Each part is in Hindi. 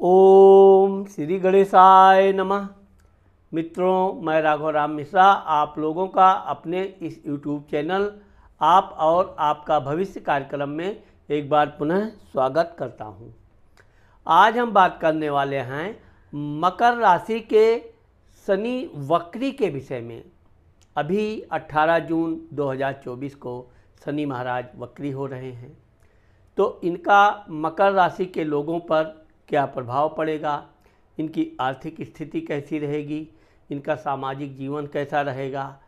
ओम श्री गणेशाय नमः। मित्रों, मैं राघव राम मिश्रा, आप लोगों का अपने इस यूट्यूब चैनल, आप और आपका भविष्य कार्यक्रम में एक बार पुनः स्वागत करता हूँ। आज हम बात करने वाले हैं मकर राशि के शनि वक्री के विषय में। अभी 18 जून 2024 को शनि महाराज वक्री हो रहे हैं। तो इनका मकर राशि के लोगों पर क्या प्रभाव पड़ेगा? इनकी आर्थिक स्थिति कैसी रहेगी? इनका सामाजिक जीवन कैसा रहेगा?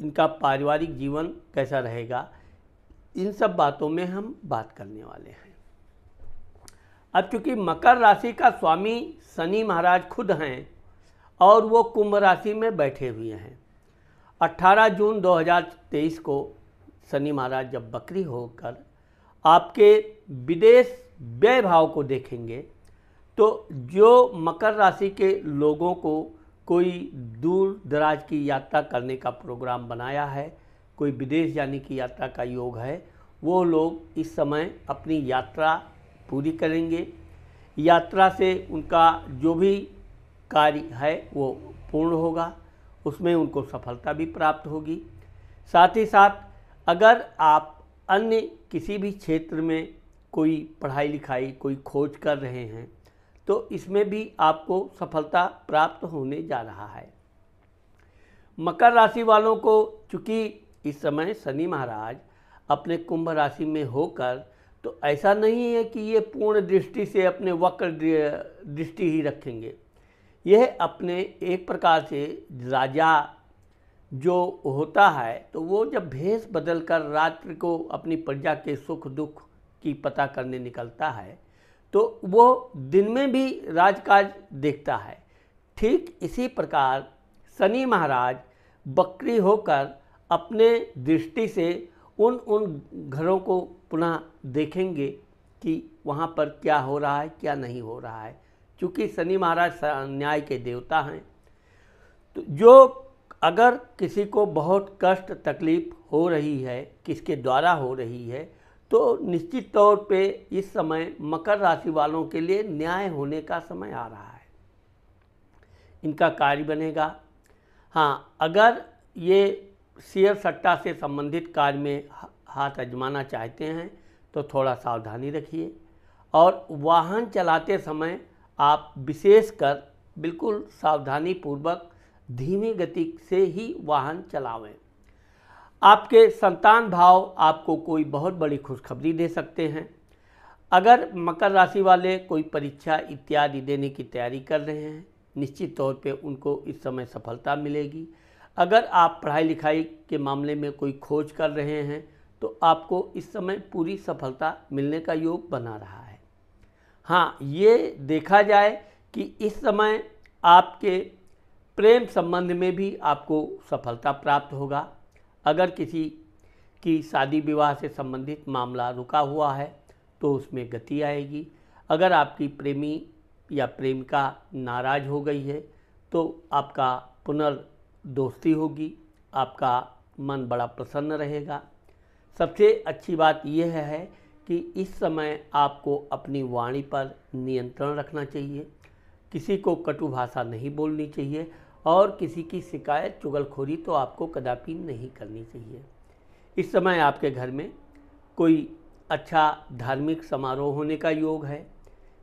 इनका पारिवारिक जीवन कैसा रहेगा? इन सब बातों में हम बात करने वाले हैं। अब चूँकि मकर राशि का स्वामी शनि महाराज खुद हैं और वो कुंभ राशि में बैठे हुए हैं 18 जून 2023 को शनि महाराज जब बकरी होकर आपके विदेश व्यय भाव को देखेंगे तो जो मकर राशि के लोगों को कोई दूर दराज की यात्रा करने का प्रोग्राम बनाया है, कोई विदेश जाने की यात्रा का योग है, वो लोग इस समय अपनी यात्रा पूरी करेंगे। यात्रा से उनका जो भी कार्य है वो पूर्ण होगा, उसमें उनको सफलता भी प्राप्त होगी। साथ ही साथ अगर आप अन्य किसी भी क्षेत्र में कोई पढ़ाई लिखाई, कोई खोज कर रहे हैं तो इसमें भी आपको सफलता प्राप्त होने जा रहा है। मकर राशि वालों को चूँकि इस समय शनि महाराज अपने कुंभ राशि में होकर तो ऐसा नहीं है कि ये पूर्ण दृष्टि से अपने वक्र दृष्टि ही रखेंगे। यह अपने एक प्रकार से राजा जो होता है तो वो जब भेष बदल कर रात्रि को अपनी प्रजा के सुख दुख की पता करने निकलता है तो वो दिन में भी राजकाज देखता है। ठीक इसी प्रकार शनि महाराज बकरी होकर अपने दृष्टि से उन उन घरों को पुनः देखेंगे कि वहाँ पर क्या हो रहा है, क्या नहीं हो रहा है। क्योंकि शनि महाराज न्याय के देवता हैं तो जो अगर किसी को बहुत कष्ट, तकलीफ़ हो रही है, किसके द्वारा हो रही है तो निश्चित तौर पे इस समय मकर राशि वालों के लिए न्याय होने का समय आ रहा है। इनका कार्य बनेगा। हाँ अगर ये शेयर सट्टा से संबंधित कार्य में हाथ अजमाना चाहते हैं तो थोड़ा सावधानी रखिए। और वाहन चलाते समय आप विशेषकर बिल्कुल सावधानी पूर्वक धीमी गति से ही वाहन चलावें। आपके संतान भाव आपको कोई बहुत बड़ी खुशखबरी दे सकते हैं। अगर मकर राशि वाले कोई परीक्षा इत्यादि देने की तैयारी कर रहे हैं, निश्चित तौर पे उनको इस समय सफलता मिलेगी। अगर आप पढ़ाई लिखाई के मामले में कोई खोज कर रहे हैं तो आपको इस समय पूरी सफलता मिलने का योग बना रहा है। हाँ ये देखा जाए कि इस समय आपके प्रेम संबंध में भी आपको सफलता प्राप्त होगा। अगर किसी की शादी विवाह से संबंधित मामला रुका हुआ है तो उसमें गति आएगी। अगर आपकी प्रेमी या प्रेमिका नाराज़ हो गई है तो आपका पुनर्दोस्ती होगी, आपका मन बड़ा प्रसन्न रहेगा। सबसे अच्छी बात यह है कि इस समय आपको अपनी वाणी पर नियंत्रण रखना चाहिए। किसी को कटु भाषा नहीं बोलनी चाहिए। और किसी की शिकायत चुगलखोरी तो आपको कदापि नहीं करनी चाहिए। इस समय आपके घर में कोई अच्छा धार्मिक समारोह होने का योग है,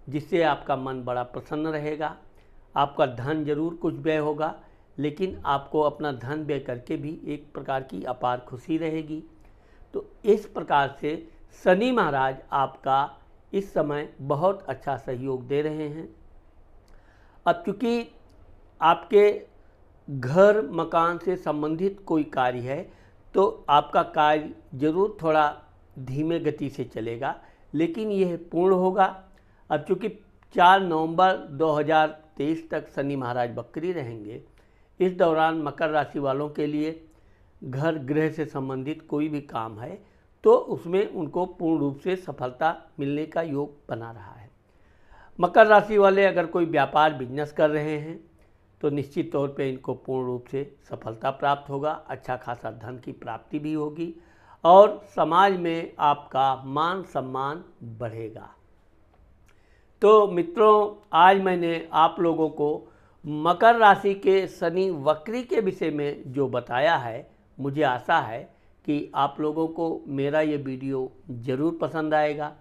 जिससे आपका मन बड़ा प्रसन्न रहेगा। आपका धन ज़रूर कुछ व्यय होगा, लेकिन आपको अपना धन व्यय करके भी एक प्रकार की अपार खुशी रहेगी। तो इस प्रकार से शनि महाराज आपका इस समय बहुत अच्छा सहयोग दे रहे हैं। अब चूँकि आपके घर, मकान से संबंधित कोई कार्य है तो आपका कार्य ज़रूर थोड़ा धीमे गति से चलेगा, लेकिन यह पूर्ण होगा। अब चूँकि 4 नवंबर 2023 तक शनि महाराज बकरी रहेंगे, इस दौरान मकर राशि वालों के लिए घर, गृह से संबंधित कोई भी काम है तो उसमें उनको पूर्ण रूप से सफलता मिलने का योग बना रहा है। मकर राशि वाले अगर कोई व्यापार, बिज़नेस कर रहे हैं तो निश्चित तौर पे इनको पूर्ण रूप से सफलता प्राप्त होगा अच्छा खासा धन की प्राप्ति भी होगी और समाज में आपका मान सम्मान बढ़ेगा। तो मित्रों, आज मैंने आप लोगों को मकर राशि के शनि वक्री के विषय में जो बताया है, मुझे आशा है कि आप लोगों को मेरा ये वीडियो ज़रूर पसंद आएगा।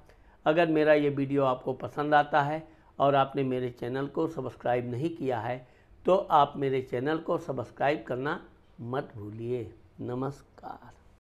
अगर मेरा ये वीडियो आपको पसंद आता है और आपने मेरे चैनल को सब्सक्राइब नहीं किया है तो आप मेरे चैनल को सब्सक्राइब करना मत भूलिए। नमस्कार।